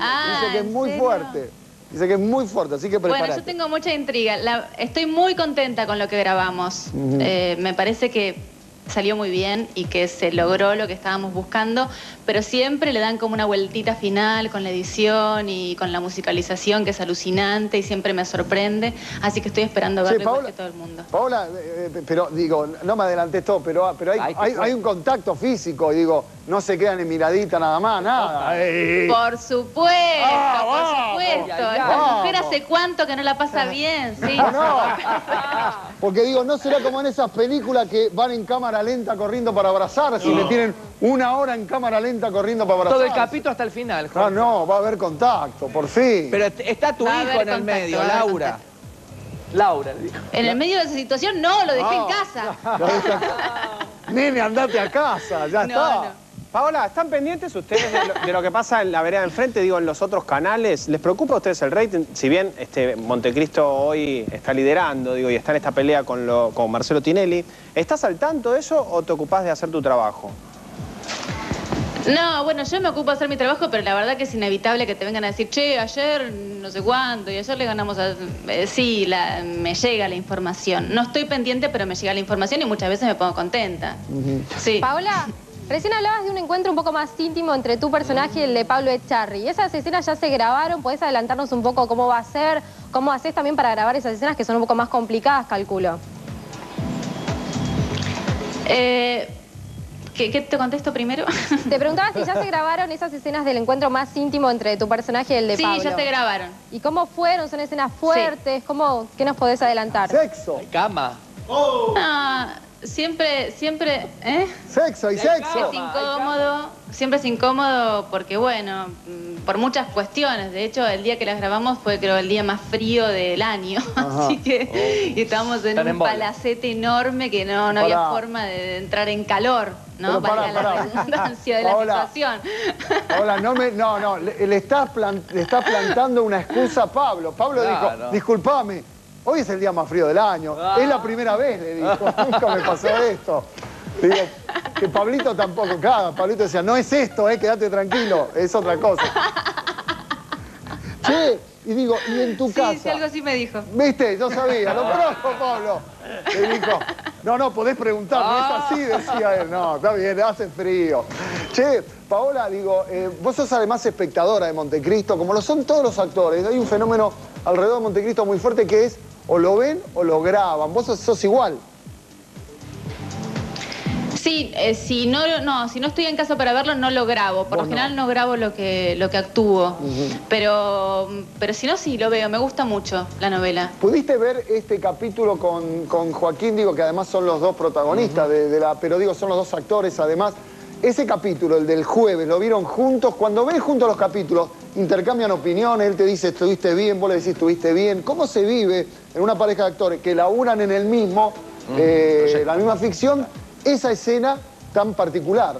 Ah, Dice que es ¿en muy serio? fuerte. Dice que es muy fuerte, así que prepárate. Bueno, yo tengo mucha intriga. La- estoy muy contenta con lo que grabamos. Eh, me parece que salió muy bien y que se logró lo que estábamos buscando, pero siempre le dan como una vueltita final con la edición y con la musicalización que es alucinante y siempre me sorprende. Así que estoy esperando verlo Paola- que todo el mundo. Paola, eh, eh, pero digo, no me adelantes todo, pero, pero hay, hay, un contacto físico, digo, no se quedan en miradita nada más, nada. Ay. Por supuesto, Ah, por vamos. supuesto. Ay, ay, Esta mujer hace cuánto que no la pasa bien, sí. No, no. Porque digo, no será como en esas películas que van en cámara lenta corriendo para abrazarse y le tienen una hora en cámara lenta corriendo para abrazarse. Todo el capítulo hasta el final, No, Jorge. no, va a haber contacto, por fin. Pero est- está tu Va hijo en el medio, Laura. Laura, le dijo. En el medio de esa situación, no, lo dejé No. en casa. Lo deja- Nene, andate a casa, ya No, está. Paola, ¿están pendientes ustedes de lo, de lo que pasa en la vereda de enfrente, digo, en los otros canales? ¿Les preocupa a ustedes el rating? Si bien este, Montecristo hoy está liderando, digo, y está en esta pelea con, lo- con Marcelo Tinelli, ¿estás al tanto de eso o te ocupás de hacer tu trabajo? No, bueno, yo me ocupo de hacer mi trabajo, pero la verdad que es inevitable que te vengan a decir, che, ayer no sé cuánto, y ayer le ganamos a... Eh, sí, la- me llega la información. No estoy pendiente, pero me llega la información y muchas veces me pongo contenta. Sí. Paola, recién hablabas de un encuentro un poco más íntimo entre tu personaje y el de Pablo Echarri. ¿Esas escenas ya se grabaron? ¿Podés adelantarnos un poco cómo va a ser? ¿Cómo haces también para grabar esas escenas que son un poco más complicadas, calculo? Eh, ¿qué, qué te contesto primero? Te preguntaba si ya se grabaron esas escenas del encuentro más íntimo entre tu personaje y el de sí, Pablo. ya se grabaron. ¿Y cómo fueron? ¿Son escenas fuertes? ¿Cómo, ¿Qué nos podés adelantar? Sexo, Cama. Ah, siempre, siempre... ¿eh? sexo y sexo. Es incómodo, siempre es incómodo porque, bueno, mm, por muchas cuestiones. De hecho, el día que las grabamos fue, creo, el día más frío del año. Ajá. Así que y estábamos en un palacete enorme que no, no había forma de entrar en calor, ¿no? Valga la redundancia de la situación. Hola, no me, no, no, le, le estás plan- le estás plantando una excusa a Pablo. Pablo Claro. dijo, disculpame, hoy es el día más frío del año. Ah. Es la primera vez, le dijo, nunca me pasó esto. Digo, que Pablito tampoco, claro, Pablito decía, no es esto, eh, quédate tranquilo, es otra cosa. Che, y digo, y en tu Sí, casa. sí, algo así me dijo. Viste, yo sabía, lo conozco, Pablo. Le dijo, no, no, podés preguntar, no es así, decía él. No, está bien, hace frío. Che, Paola, digo, eh, vos sos además espectadora de Montecristo, como lo son todos los actores. Hay un fenómeno alrededor de Montecristo muy fuerte que es o lo ven o lo graban. Vos sos, sos igual. Sí, eh, si no, no, si no estoy en casa para verlo, no lo grabo. Por lo general no grabo lo que, lo que actúo. pero, pero si no, sí lo veo. Me gusta mucho la novela. ¿Pudiste ver este capítulo con, con Joaquín, digo, que además son los dos protagonistas de, de la, pero digo, son los dos actores además? Ese capítulo, el del jueves, ¿lo vieron juntos? Cuando ven juntos los capítulos, intercambian opiniones, él te dice, estuviste bien, vos le decís, estuviste bien. ¿Cómo se vive en una pareja de actores que laburan en el mismo, eh, la misma ficción, esa escena tan particular?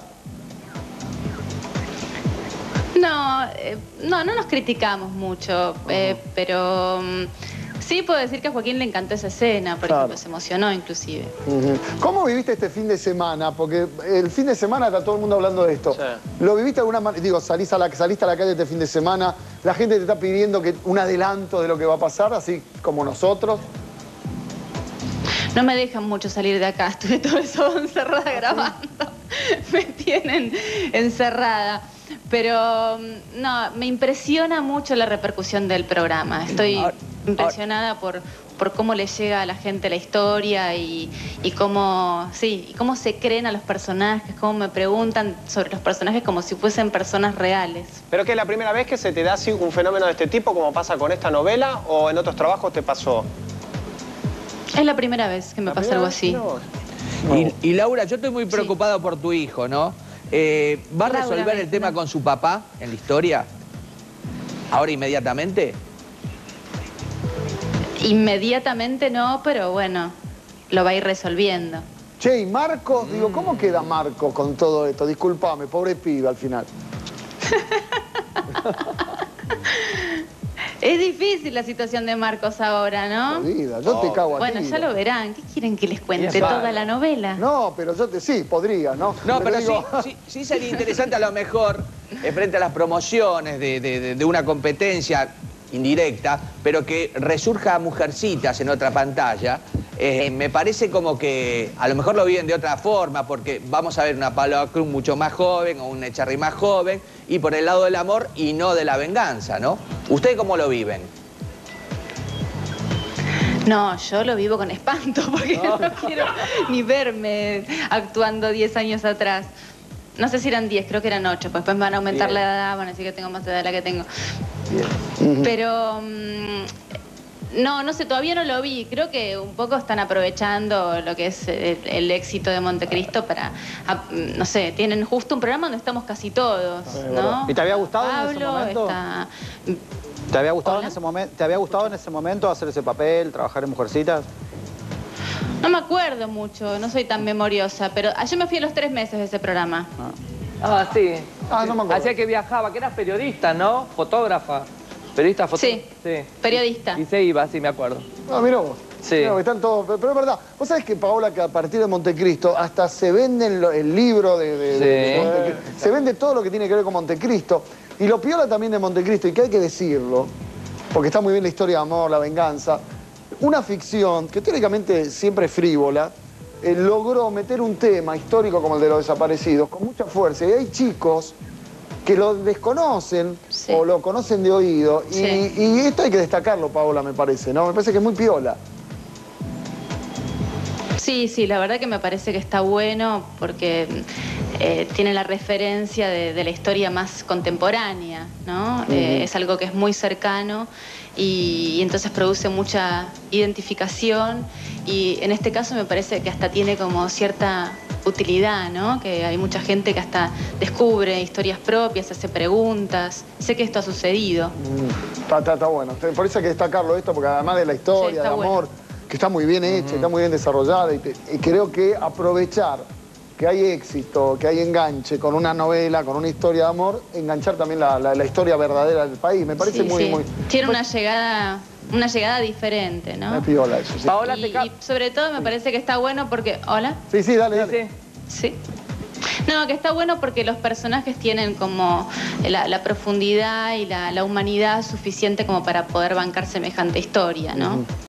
No, eh, no, no nos criticamos mucho, eh, pero mm, sí puedo decir que a Joaquín le encantó esa escena, por Claro. ejemplo, se emocionó inclusive. ¿Cómo viviste este fin de semana? Porque el fin de semana está todo el mundo hablando de esto. Sí. ¿Lo viviste de alguna manera? Digo, salís a la, saliste a la calle este fin de semana, la gente te está pidiendo que, un adelanto de lo que va a pasar, así como nosotros. No me dejan mucho salir de acá, estuve todo eso encerrada grabando. me tienen encerrada. Pero mm, no, me impresiona mucho la repercusión del programa. Estoy Ahora- impresionada por, por cómo le llega a la gente la historia y, y cómo, sí, y cómo se creen a los personajes, cómo me preguntan sobre los personajes como si fuesen personas reales. ¿Pero que es la primera vez que se te da así un fenómeno de este tipo, como pasa con esta novela, o en otros trabajos te pasó? Es la primera vez que me ¿La pasa algo así. Y, y Laura, yo estoy muy preocupado por tu hijo, ¿no? Eh, ¿Va a Laura, resolver el tema con su papá en la historia? ¿Ahora inmediatamente? Inmediatamente no, pero bueno, lo va a ir resolviendo. Che, y Marco, digo, ¿cómo queda Marco con todo esto? Disculpame, pobre pibe al final. Es difícil la situación de Marcos ahora, ¿no? Jodida, yo te cago a Bueno, tiro. ya lo verán. ¿Qué quieren que les cuente toda la novela? No, pero yo te, sí, podría, ¿no? No, pero, digo, sí, sí, sí sería interesante a lo mejor eh, frente a las promociones de, de- de una competencia indirecta, pero que resurja Mujercitas en otra pantalla, eh, me parece como que a lo mejor lo viven de otra forma, porque vamos a ver una Paula Cruz mucho más joven o un Echarri más joven, y por el lado del amor y no de la venganza, ¿no? ¿Ustedes cómo lo viven? No, yo lo vivo con espanto porque no, quiero ni verme actuando 10 años atrás. No sé si eran 10, creo que eran 8, pues después van a aumentar la edad, van a decir que tengo más edad de la que tengo. Pero mm, no, no sé, todavía no lo vi. Creo que un poco están aprovechando lo que es el, el éxito de Montecristo para, a- mm, no sé, tienen justo un programa donde estamos casi todos, ¿no? ¿Y te había gustado en ese Pablo, momento? está- ¿Te había gustado en ese momento? ¿Te había gustado en ese momento hacer ese papel, trabajar en Mujercitas? No me acuerdo mucho, no soy tan memoriosa, pero yo me fui a los tres meses de ese programa. Ah, sí. Ah, no me acuerdo. Hacía que viajaba, que eras periodista, ¿no? Fotógrafa. Periodista, fotógrafa. Sí. Periodista. Y se iba, sí, me acuerdo. Ah, mira vos. Sí. Mirá están todos, pero, pero es verdad. Vos sabés que, Paola, que a partir de Montecristo hasta se vende el, el libro de, de- Sí. de Montecristo. Se vende todo lo que tiene que ver con Montecristo. Y lo piola también de Montecristo, y que hay que decirlo, porque está muy bien la historia de amor, la venganza. Una ficción que teóricamente siempre es frívola, eh, logró meter un tema histórico como el de los desaparecidos con mucha fuerza. Y hay chicos que lo desconocen Sí. o lo conocen de oído. Y, Sí. y esto hay que destacarlo, Paola, me parece, ¿no? Me parece que es muy piola. Sí, sí, la verdad que me parece que está bueno porque eh, tiene la referencia de, de la historia más contemporánea, ¿no? Eh, es algo que es muy cercano y, y entonces produce mucha identificación y en este caso me parece que hasta tiene como cierta utilidad, ¿no? Que hay mucha gente que hasta descubre historias propias, hace preguntas. Sé que esto ha sucedido. Está, está- está bueno. Por eso hay que destacarlo esto, porque además de la Sí, historia, está del amor, que está muy bien hecha, está muy bien desarrollada, y, te- y creo que aprovechar que hay éxito, que hay enganche con una novela, con una historia de amor, enganchar también la, la- la historia verdadera del país. Me parece Sí, muy, sí. muy... Tiene una llegada, una llegada diferente, ¿no? piola eso, sí. Paola, Y, y sobre todo me parece que está bueno porque... ¿Hola? Sí, sí, dale, Sí, dale. sí. Sí. No, que está bueno porque los personajes tienen como la, la profundidad y la, la humanidad suficiente como para poder bancar semejante historia, ¿no?